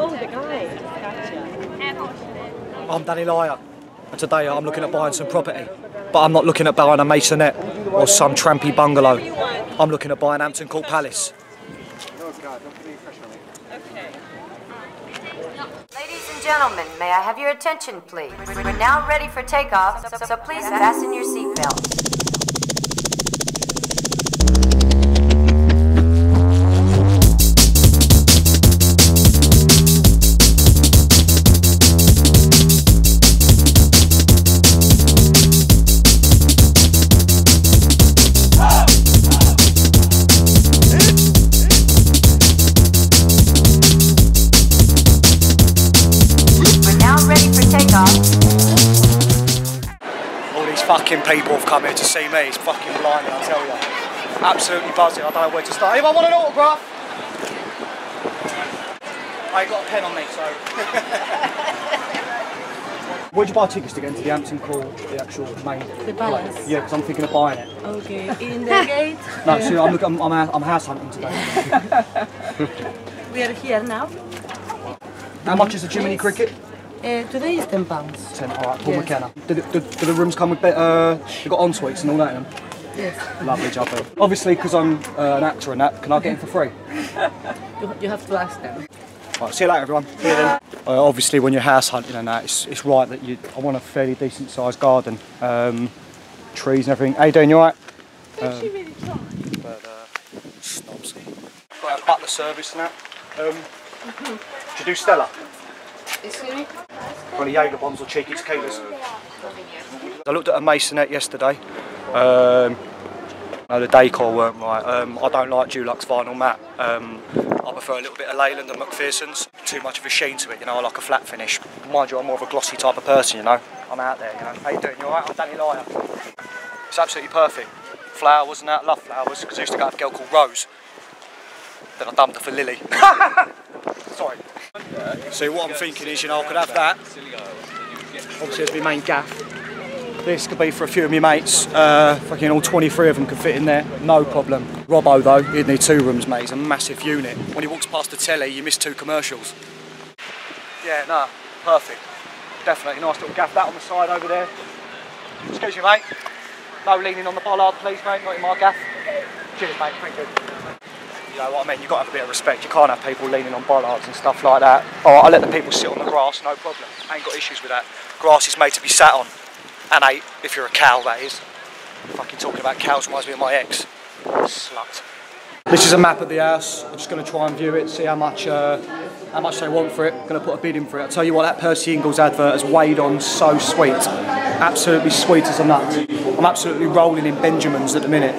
Oh, the guy. Gotcha. I'm Danny Lyer, and today I'm looking at buying some property. But I'm not looking at buying a masonette or some trampy bungalow. I'm looking at buying Hampton Court Palace. Ladies and gentlemen, may I have your attention, please? We're now ready for takeoff, so, so please fasten your seatbelts. All these fucking people have come here to see me. It's fucking blinding, I tell you. Absolutely buzzing. I don't know where to start. Anyone want an autograph? I got a pen on me, so. Where'd you buy tickets to get into the Hampton Court, the actual main? The balance. Yeah, because I'm thinking of buying it. Okay. In the gate. No, see, I'm, I'm, I'm, I'm house hunting today. We are here now. How much is the Jiminy Cricket? Uh, today is 10 pounds. Ten. All right, Paul Yes. McKenna. Do, the- do, do the rooms come with? be- Uh, they got en suites and all that in them. Yes. Lovely job. Bill. Obviously, because I'm uh, an actor and that, can I get in for free? You, you have to ask them. Right, see you later, everyone. See you then. Uh, obviously, when you're house hunting and that, it's, it's right that you. I want a fairly decent sized garden, um, trees and everything. How you doing? You alright? Um, but uh, snobs. Got a butler service and that. Um, do you do Stella? Any Jaeger bombs or cheeky tequilas? I looked at a masonette yesterday. Um, no, the decor weren't right. Um, I don't like Dulux vinyl mat. Um, I prefer a little bit of Leyland and McPherson's. Too much of a sheen to it, you know. I like a flat finish. Mind you, I'm more of a glossy type of person, you know. I'm out there, you know. How you doing? You alright? I'm Danny Lyer. It's absolutely perfect. Flowers and that. Love flowers because I used to go have a girl called Rose. Then I dumped her for Lily. Sorry. So what I'm thinking is, you know, I could have that. Obviously, it's my main gaff. This could be for a few of my mates. Uh, fucking all 23 of them could fit in there, no problem. Robbo though, he'd need two rooms, mate. He's a massive unit. When he walks past the telly, you miss two commercials. Yeah, no, perfect. Definitely nice little gaff. That on the side over there. Excuse me, mate. No leaning on the bollard, please, mate. Not in my gaff. Cheers, mate. Thank you. You know what I mean? You've got to have a bit of respect. You can't have people leaning on bollards and stuff like that. All right, I'll let the people sit on the grass, no problem. I ain't got issues with that. Grass is made to be sat on. And ate, if you're a cow, that is. Fucking talking about cows reminds me of my ex. Slut. This is a map of the house. I'm just going to try and view it, see how much uh, how much they want for it. going to put a bid in for it. I tell you what, that Percy Ingles advert has weighed on so sweet. Absolutely sweet as a nut. I'm absolutely rolling in Benjamins at the minute.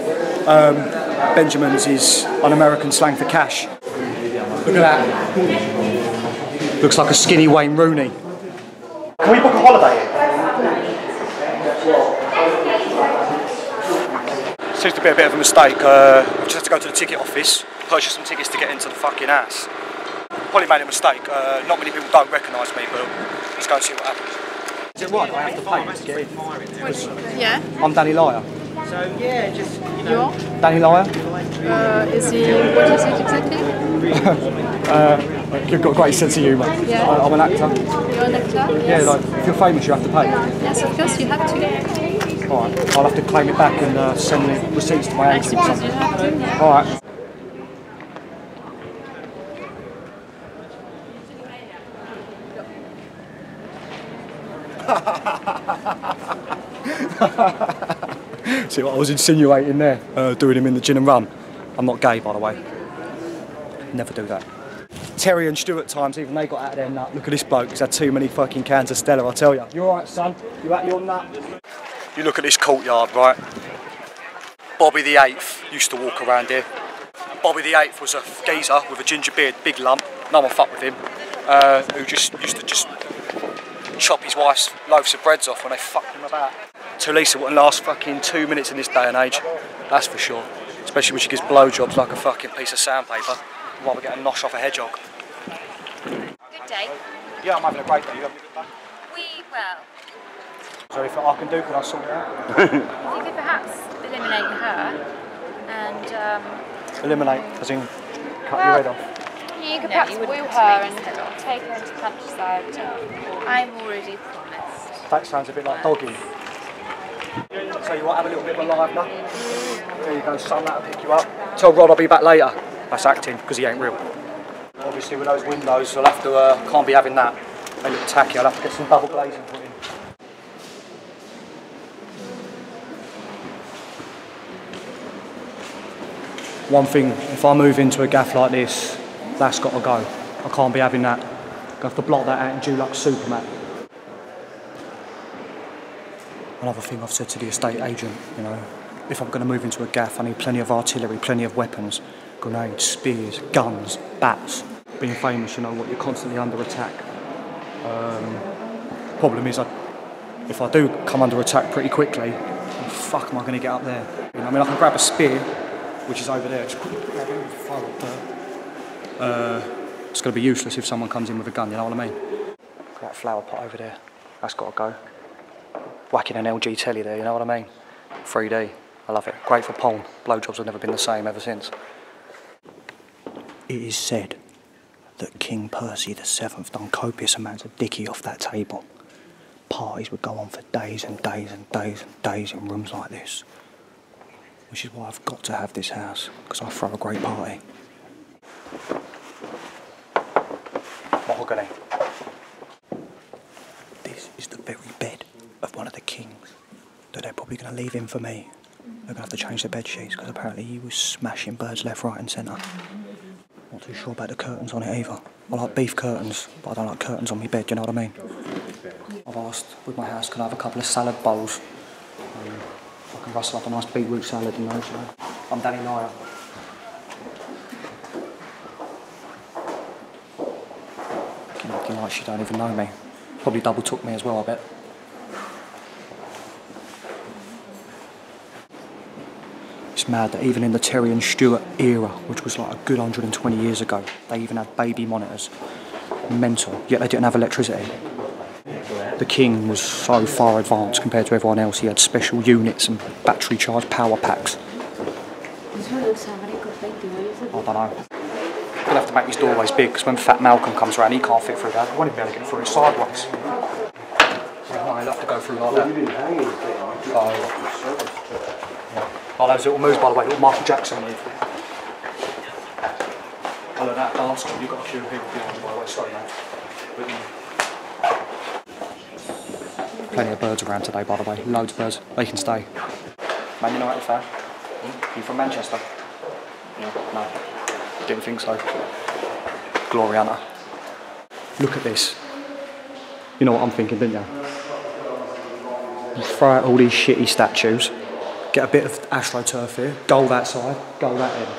Um, Benjamins is an American slang for cash. Look at that. Looks like a skinny Wayne Rooney. Can we book a holiday here? Seems to be a bit of a mistake. Uh, we just had to go to the ticket office, purchase some tickets to get into the fucking ass. Probably made a mistake. Uh, not many people don't recognise me, but let's go and see what happens. Is it right? I have to pay to get in. Yeah. I'm Danny Lyer. You're? Danny Lyer. Uh, is he? What is it exactly? You've got a great sense of humour. Yeah. I- I'm an actor. You're an actor? Yeah, like if you're famous, you have to pay. yes, of course you have to. All right. I'll have to claim it back and uh, send the receipts to my I agent or suppose you something. have to. See what I was insinuating there? Uh, doing him in the gin and rum. I'm not gay, by the way. Never do that. Terry and Stuart times, even they got out of their nut. Look at this bloke, he's had too many fucking cans of Stella, I tell you. You're alright, son? You out your nut? You look at this courtyard, right? Bobby the Eighth used to walk around here. Bobby the Eighth was a geezer with a ginger beard, big lump. No one fucked with him. Uh, who just used to just chop his wife's loaves of breads off when they fucked him about. Tulisa wouldn't last fucking two minutes in this day and age. That's for sure. Especially when she gives blowjobs like a fucking piece of sandpaper. I'd rather get a nosh off a hedgehog. Good day. Yeah, I'm having a great day. You having a good day? We, well, Is there anything I can do? Can I sort it out? you could perhaps eliminate her and um, Eliminate, as in cut your head off. you could No, perhaps you woo her and his take her into countryside. I'm already promised. That sounds a bit like dogging. So you to have a little bit of a live now? There you go, son, that'll pick you up. Tell Rod I'll be back later. That's acting, because he ain't real. Obviously with those windows, I'll have to, uh, can't be having that. They look tacky, I'll have to get some double glazing put in. One thing, if I move into a gaff like this, that's got to go. I can't be having that. I have to block that out in Dulux Supermat. Another thing I've said to the estate agent, you know, if I'm going to move into a gaff, I need plenty of artillery, plenty of weapons, grenades, spears, guns, bats. Being famous, you know what, you're constantly under attack. Um, problem is, I, if I do come under attack pretty quickly, the fuck am I going to get up there? You know, I mean, I can grab a spear, which is over there, just. Uh, it's going to be useless if someone comes in with a gun, you know what I mean? That flower pot over there, that's got to go whacking an LG telly there, you know what I mean? 3D, I love it. Great for porn. Blowjobs have never been the same ever since. It is said that King Percy VII done copious amounts of dicky off that table. Parties would go on for days and days and days and days in rooms like this. Which is why I've got to have this house, because I throw a great party. Mahogany. This is the very bed of one of the kings that they're probably going to leave in for me. They're going to have to change the bed sheets because apparently he was smashing birds left, right, and centre. Not too sure about the curtains on it either. I like beef curtains, but I don't like curtains on my bed, you know what I mean? I've asked with my house, can I have a couple of salad bowls? Um, I can rustle up a nice beetroot salad, you know, so I'm Danny. Looking looking like she don't even know me. Probably double took me as well, I bet. It's mad that even in the Terry and Stewart era, which was like a good 120 years ago, they even had baby monitors. Mental. Yet they didn't have electricity. The king was so far advanced compared to everyone else. He had special units and battery charged power packs. I don't know. We'll have to make these doorways big because when Fat Malcolm comes around, he can't fit through that. I won't even be able to get through it sideways. I'll have to go through like that. So, all those little moves, by the way, little Michael Jackson move. I learned that dance. You've got a few people behind you, by the way. Sorry, mate. Plenty of birds around today, by the way. Loads of birds. They can stay. Man United fan? You from Manchester? No. Didn't think so. Gloriana. Look at this. You know what I'm thinking, didn't you? You throw out all these shitty statues, get a bit of astroturf here, goal that side, goal that end.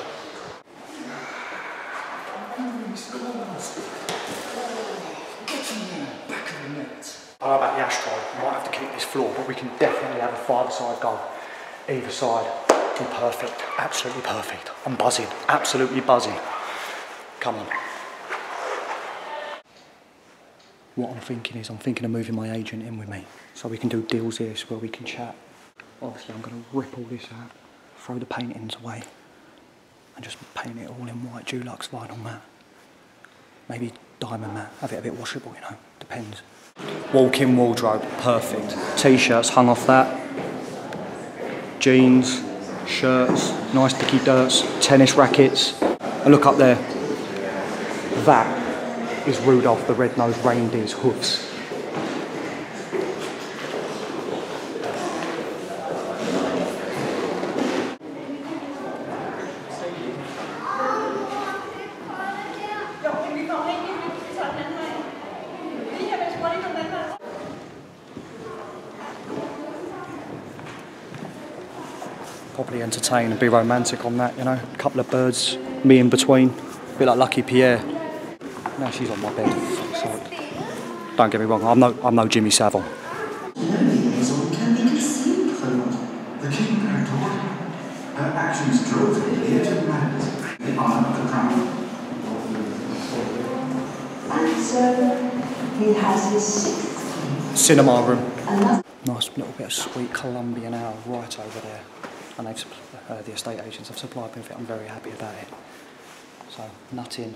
I know about the astro, we might have to keep this floor, but we can definitely have a five-side goal. Either side. Be perfect. Absolutely perfect. I'm buzzing. Absolutely buzzing. Come on. What I'm thinking is I'm thinking of moving my agent in with me. So we can do deals here so where we can chat. Obviously I'm going to rip all this out, throw the paintings away, and just paint it all in white Dulux vinyl matte. Maybe diamond matte, have it a bit washable, you know, depends. Walk-in wardrobe, perfect. T-shirts hung off that. Jeans, shirts, nice dicky dirts, tennis rackets. And look up there. That is Rudolph the Red-Nosed Reindeer's hoofs. Probably entertain and be romantic on that, you know. A couple of birds, me in between. A bit like Lucky Pierre. Now she's on my bed. sake. Don't get me wrong, I'm no, I'm no Jimmy Savile. so Cinema room. Nice little bit of sweet Colombian ale right over there and uh, the estate agents have supplied me with it. I'm very happy about it. So, nut in.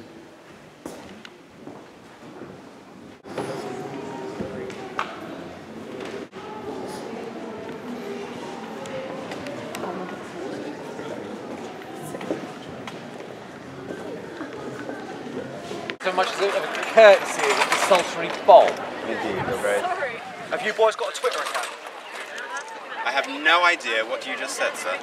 So much as a courtesy of a desultory bomb. Indeed, Have you boys got a Twitter account? I have no idea what you just said, sir.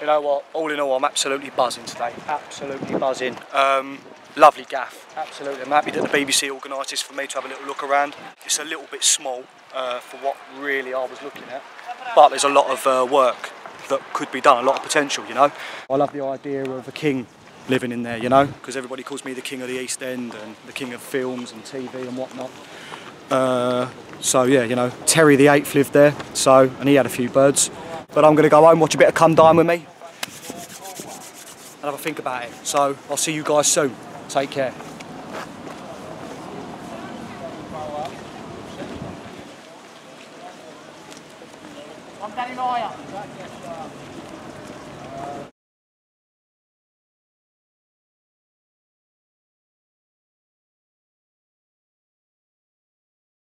You know what? All in all, I'm absolutely buzzing today. Absolutely buzzing. Um, lovely gaff. Absolutely. I'm happy that the BBC organised this for me to have a little look around. It's a little bit small uh, for what really I was looking at, but there's a lot of uh, work that could be done. A lot of potential. You know. I love the idea of a king living in there. You know, because everybody calls me the king of the East End and the king of films and TV and whatnot. Uh, so yeah, you know, Terry the Eighth lived there. So and he had a few birds. But I'm going to go home, watch a bit of Come Dine with me, and have a think about it. So I'll see you guys soon. Take care.